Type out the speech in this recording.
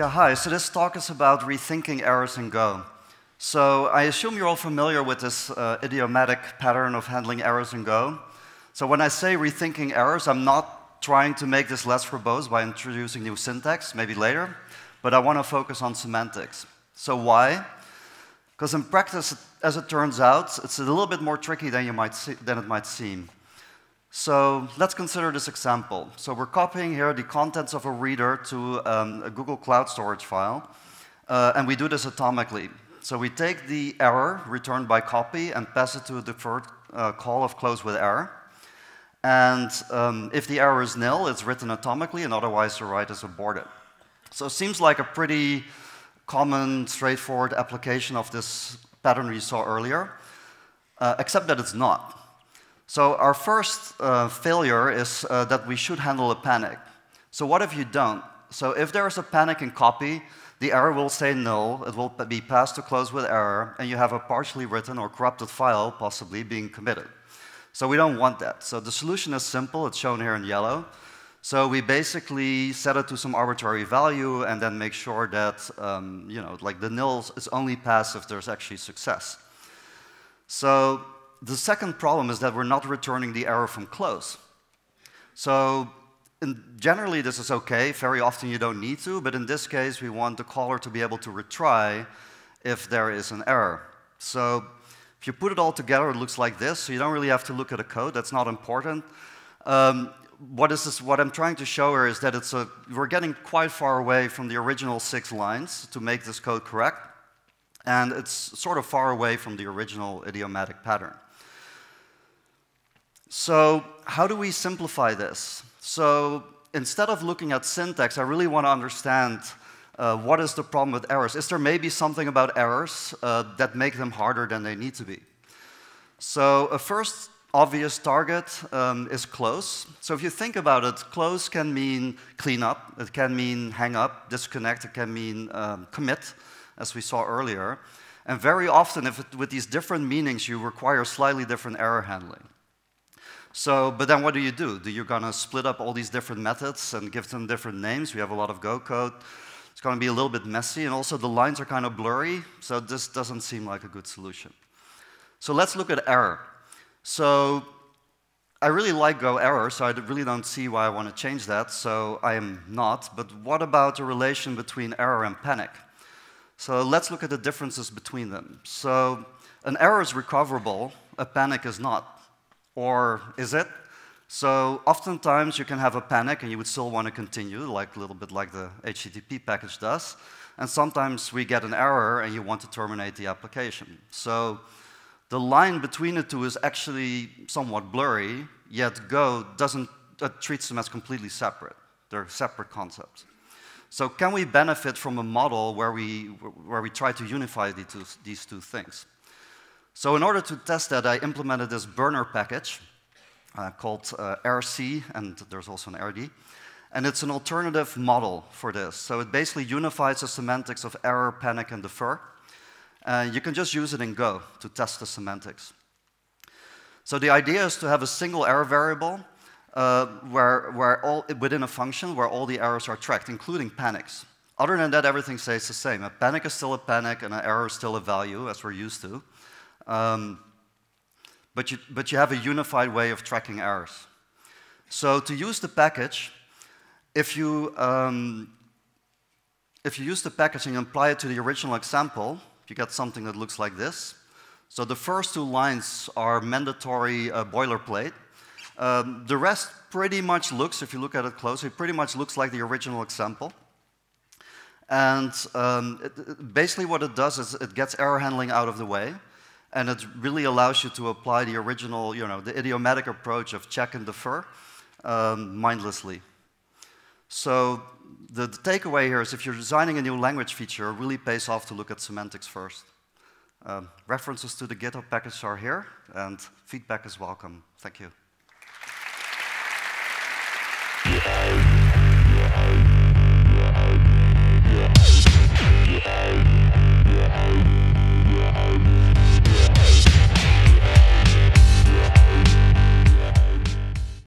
Yeah, hi. So this talk is about rethinking errors in Go. So I assume you're all familiar with this uh, idiomatic pattern of handling errors in Go. So when I say rethinking errors, I'm not trying to make this less verbose by introducing new syntax, maybe later, but I want to focus on semantics. So why? Because in practice, as it turns out, it's a little bit more tricky than, you might see, than it might seem. So let's consider this example. So we're copying here the contents of a reader to um, a Google Cloud Storage file, uh, and we do this atomically. So we take the error returned by copy and pass it to a deferred uh, call of close with error. And um, if the error is nil, it's written atomically, and otherwise the write is aborted. So it seems like a pretty common, straightforward application of this pattern we saw earlier, uh, except that it's not. So our first uh, failure is uh, that we should handle a panic. So what if you don't? So if there is a panic in copy, the error will say null, it will be passed to close with error, and you have a partially written or corrupted file possibly being committed. So we don't want that. So the solution is simple, it's shown here in yellow. So we basically set it to some arbitrary value and then make sure that, um, you know, like the nil is only passed if there's actually success. So the second problem is that we're not returning the error from close. So generally this is okay, very often you don't need to, but in this case we want the caller to be able to retry if there is an error. So if you put it all together, it looks like this, so you don't really have to look at the code, that's not important. Um, what, is this, what I'm trying to show here is that it's a, we're getting quite far away from the original six lines to make this code correct, and it's sort of far away from the original idiomatic pattern. So how do we simplify this? So instead of looking at syntax, I really want to understand uh, what is the problem with errors. Is there maybe something about errors uh, that make them harder than they need to be? So a first obvious target um, is close. So if you think about it, close can mean clean up, it can mean hang up, disconnect, it can mean um, commit, as we saw earlier. And very often, if it, with these different meanings, you require slightly different error handling. So, but then what do you do? Do you gonna split up all these different methods and give them different names? We have a lot of Go code. It's gonna be a little bit messy, and also the lines are kind of blurry, so this doesn't seem like a good solution. So let's look at error. So I really like Go error, so I really don't see why I want to change that, so I am not. But what about the relation between error and panic? So let's look at the differences between them. So an error is recoverable, a panic is not. Or is it? So oftentimes you can have a panic and you would still want to continue, like a little bit like the HTTP package does. And sometimes we get an error and you want to terminate the application. So the line between the two is actually somewhat blurry, yet Go doesn't, uh, treats them as completely separate. They're separate concepts. So can we benefit from a model where we, where we try to unify the two, these two things? So in order to test that, I implemented this burner package uh, called uh, errc, and there's also an errd. And it's an alternative model for this. So it basically unifies the semantics of error, panic, and defer. Uh, you can just use it in Go to test the semantics. So the idea is to have a single error variable uh, where, where all, within a function where all the errors are tracked, including panics. Other than that, everything stays the same. A panic is still a panic, and an error is still a value, as we're used to. Um, but, you, but you have a unified way of tracking errors. So to use the package, if you, um, if you use the package and apply it to the original example, you get something that looks like this. So the first two lines are mandatory uh, boilerplate. Um, the rest pretty much looks, if you look at it closely, pretty much looks like the original example. And um, it, basically what it does is it gets error handling out of the way, and it really allows you to apply the original, you know, the idiomatic approach of check and defer um, mindlessly. So the, the, takeaway here is if you're designing a new language feature, it really pays off to look at semantics first. Um, references to the GitHub package are here, and feedback is welcome. Thank you.